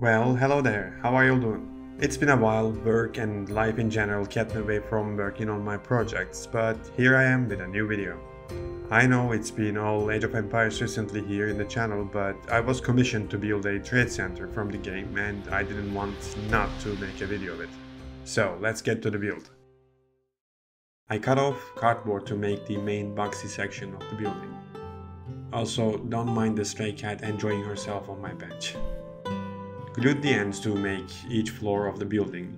Well, hello there, how are you doing? It's been a while, work and life in general kept me away from working on my projects, but here I am with a new video. I know it's been all Age of Empires recently here in the channel, but I was commissioned to build a trade center from the game and I didn't want not to make a video of it. So let's get to the build. I cut off cardboard to make the main boxy section of the building. Also, don't mind the stray cat enjoying herself on my bench. Glued the ends to make each floor of the building.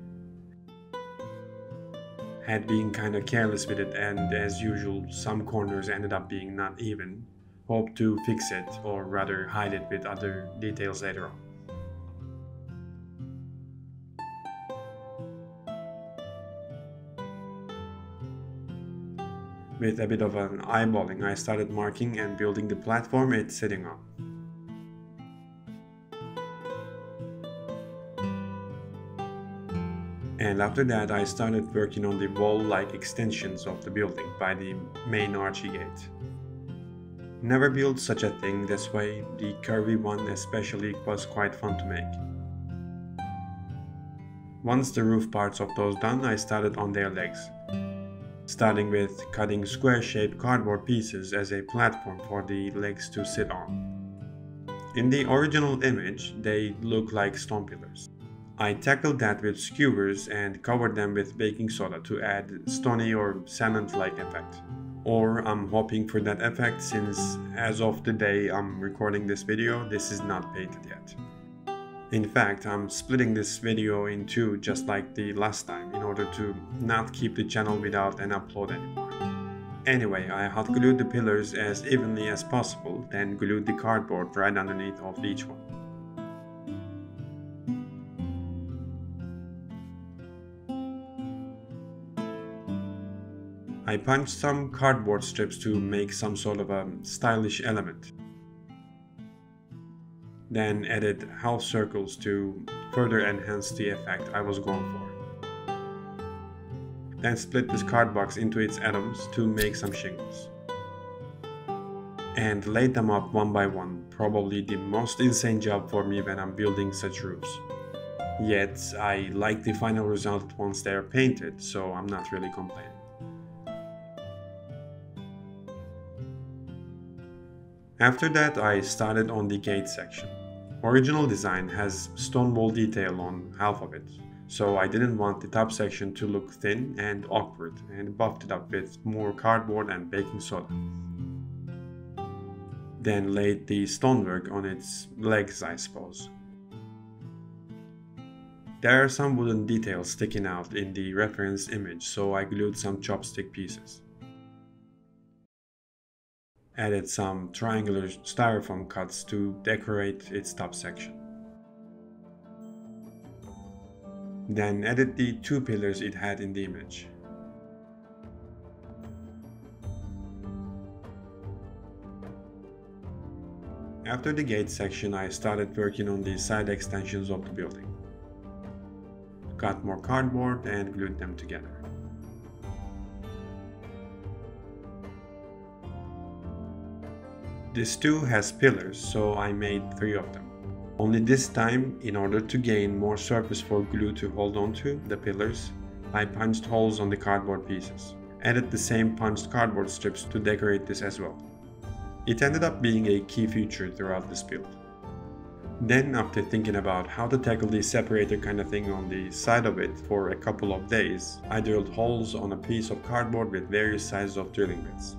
Had been kinda careless with it and as usual some corners ended up being not even. Hope to fix it or rather hide it with other details later on. With a bit of an eyeballing, I started marking and building the platform it's sitting on. And after that, I started working on the wall-like extensions of the building by the main archy gate. Never built such a thing this way, the curvy one especially was quite fun to make. Once the roof parts of those done, I started on their legs starting with cutting square-shaped cardboard pieces as a platform for the legs to sit on. In the original image, they look like stone pillars. I tackled that with skewers and covered them with baking soda to add stony or cement-like effect. Or I'm hoping for that effect since as of the day I'm recording this video, this is not painted yet. In fact, I'm splitting this video in two just like the last time in order to not keep the channel without an upload anymore. Anyway, I hot glued the pillars as evenly as possible, then glued the cardboard right underneath of each one. I punched some cardboard strips to make some sort of a stylish element then added half circles to further enhance the effect I was going for. Then split this card box into its atoms to make some shingles. And laid them up one by one, probably the most insane job for me when I'm building such roofs. Yet, I like the final result once they're painted, so I'm not really complaining. After that, I started on the gate section. Original design has stone wall detail on half of it, so I didn't want the top section to look thin and awkward and buffed it up with more cardboard and baking soda. Then laid the stonework on its legs I suppose. There are some wooden details sticking out in the reference image so I glued some chopstick pieces added some triangular styrofoam cuts to decorate its top section. Then added the two pillars it had in the image. After the gate section I started working on the side extensions of the building. Got more cardboard and glued them together. This too has pillars, so I made three of them. Only this time, in order to gain more surface for glue to hold onto the pillars, I punched holes on the cardboard pieces. Added the same punched cardboard strips to decorate this as well. It ended up being a key feature throughout this build. Then after thinking about how to tackle the separator kind of thing on the side of it for a couple of days, I drilled holes on a piece of cardboard with various sizes of drilling bits.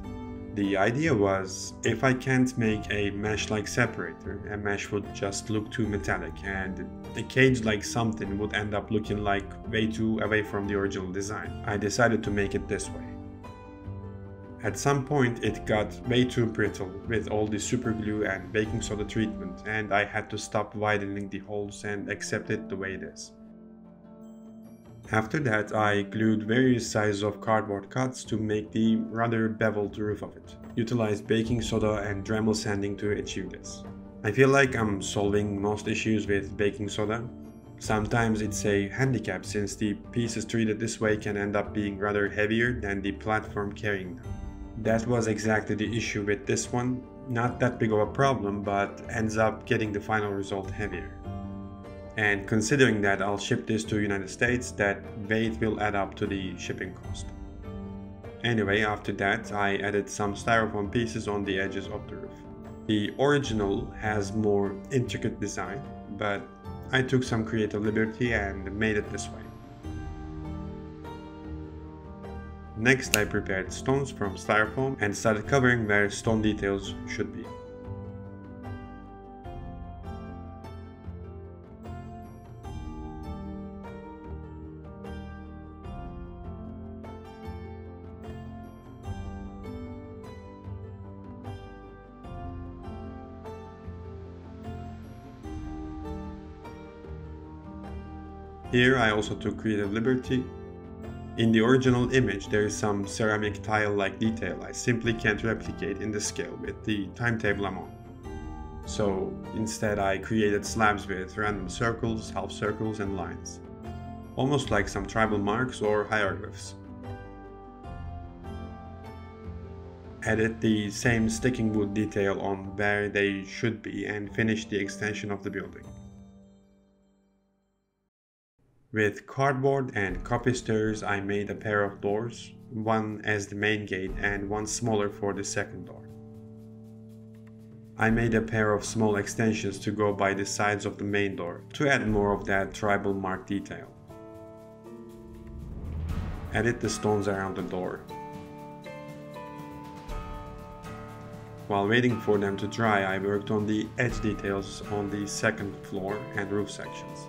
The idea was, if I can't make a mesh-like separator, a mesh would just look too metallic and a cage-like something would end up looking like way too away from the original design. I decided to make it this way. At some point it got way too brittle with all the super glue and baking soda treatment and I had to stop widening the holes and accept it the way it is. After that, I glued various sizes of cardboard cuts to make the rather beveled roof of it. Utilized baking soda and Dremel sanding to achieve this. I feel like I'm solving most issues with baking soda. Sometimes it's a handicap since the pieces treated this way can end up being rather heavier than the platform carrying them. That was exactly the issue with this one. Not that big of a problem, but ends up getting the final result heavier. And considering that I'll ship this to United States, that weight will add up to the shipping cost. Anyway, after that, I added some styrofoam pieces on the edges of the roof. The original has more intricate design, but I took some creative liberty and made it this way. Next I prepared stones from styrofoam and started covering where stone details should be. Here I also took creative liberty. In the original image there is some ceramic tile-like detail I simply can't replicate in the scale with the timetable I'm on. So instead I created slabs with random circles, half circles and lines. Almost like some tribal marks or hieroglyphs. Added the same sticking wood detail on where they should be and finished the extension of the building. With cardboard and copy stairs I made a pair of doors, one as the main gate and one smaller for the second door. I made a pair of small extensions to go by the sides of the main door to add more of that tribal mark detail. Added the stones around the door. While waiting for them to dry I worked on the edge details on the second floor and roof sections.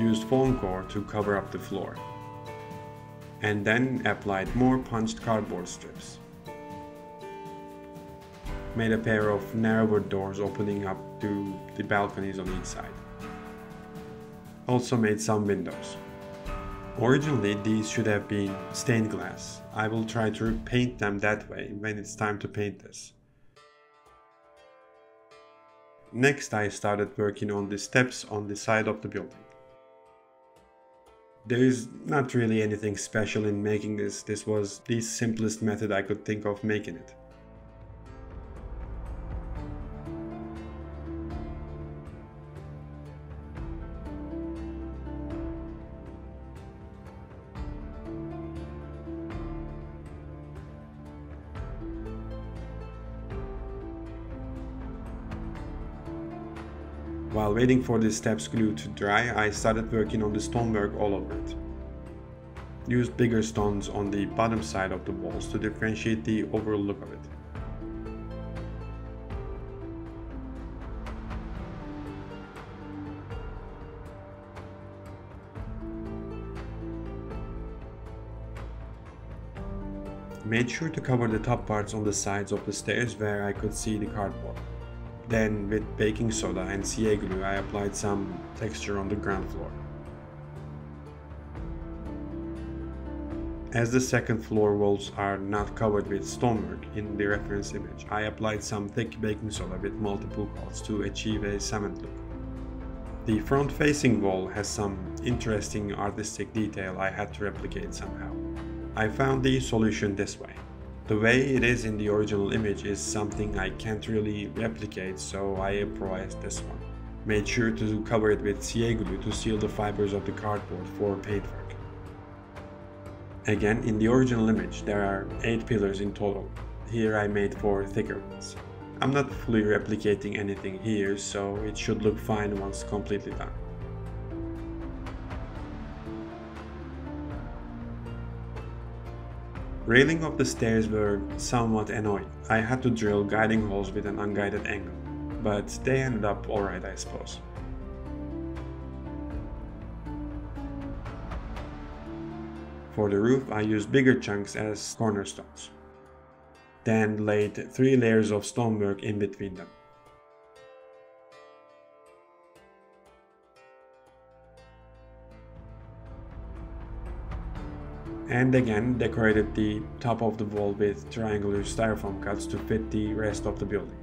Used foam core to cover up the floor, and then applied more punched cardboard strips. Made a pair of narrower doors opening up to the balconies on each side. Also made some windows. Originally these should have been stained glass. I will try to paint them that way when it's time to paint this. Next I started working on the steps on the side of the building. There is not really anything special in making this, this was the simplest method I could think of making it. While waiting for the steps glue to dry, I started working on the stonework all over it. Used bigger stones on the bottom side of the walls to differentiate the overall look of it. Made sure to cover the top parts on the sides of the stairs where I could see the cardboard. Then with baking soda and CA glue I applied some texture on the ground floor. As the second floor walls are not covered with stonework in the reference image, I applied some thick baking soda with multiple coats to achieve a cement look. The front facing wall has some interesting artistic detail I had to replicate somehow. I found the solution this way. The way it is in the original image is something I can't really replicate, so I improvised this one. Made sure to cover it with CA glue to seal the fibers of the cardboard for paintwork. Again, in the original image there are 8 pillars in total. Here I made 4 thicker ones. I'm not fully replicating anything here, so it should look fine once completely done. Railing of the stairs were somewhat annoying. I had to drill guiding holes with an unguided angle, but they ended up alright I suppose. For the roof I used bigger chunks as cornerstones, then laid three layers of stonework in between them. And again decorated the top of the wall with triangular styrofoam cuts to fit the rest of the building.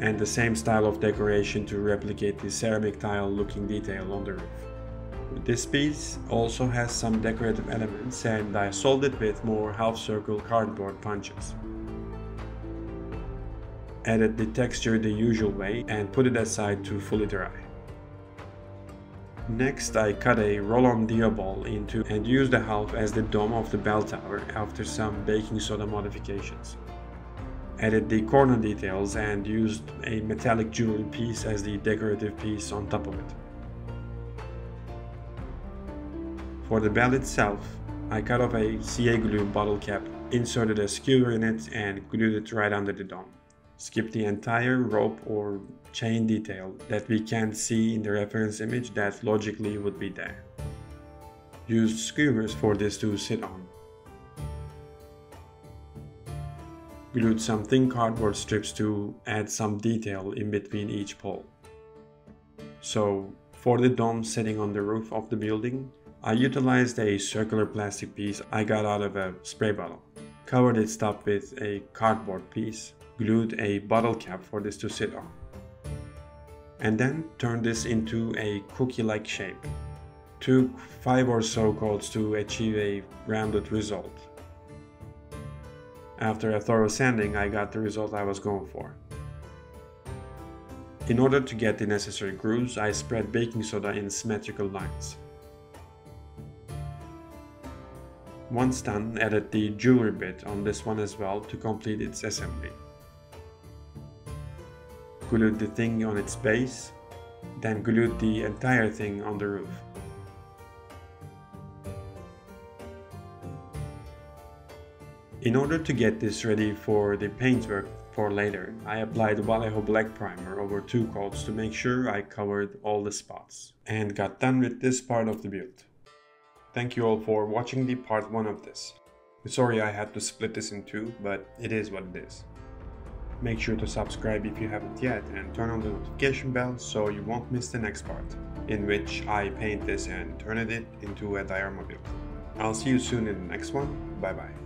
And the same style of decoration to replicate the ceramic tile looking detail on the roof. This piece also has some decorative elements and I sold it with more half-circle cardboard punches. Added the texture the usual way and put it aside to fully dry. Next I cut a roll-on ball into and used the half as the dome of the bell tower after some baking soda modifications. Added the corner details and used a metallic jewelry piece as the decorative piece on top of it. For the bell itself, I cut off a CA glue bottle cap, inserted a skewer in it and glued it right under the dome. Skip the entire rope or chain detail that we can't see in the reference image that logically would be there. Used skewers for this to sit on. Glued some thin cardboard strips to add some detail in between each pole. So, for the dome sitting on the roof of the building, I utilized a circular plastic piece I got out of a spray bottle, covered its top with a cardboard piece, glued a bottle cap for this to sit on, and then turned this into a cookie-like shape. Took 5 or so coats to achieve a rounded result. After a thorough sanding, I got the result I was going for. In order to get the necessary grooves, I spread baking soda in symmetrical lines. Once done, added the jewelry bit on this one as well to complete its assembly. Glued the thing on its base, then glued the entire thing on the roof. In order to get this ready for the paintwork for later, I applied Vallejo Black Primer over two coats to make sure I covered all the spots, and got done with this part of the build. Thank you all for watching the part 1 of this. Sorry I had to split this in two, but it is what it is. Make sure to subscribe if you haven't yet and turn on the notification bell so you won't miss the next part, in which I paint this and turn it into a diorama build. I'll see you soon in the next one, bye bye.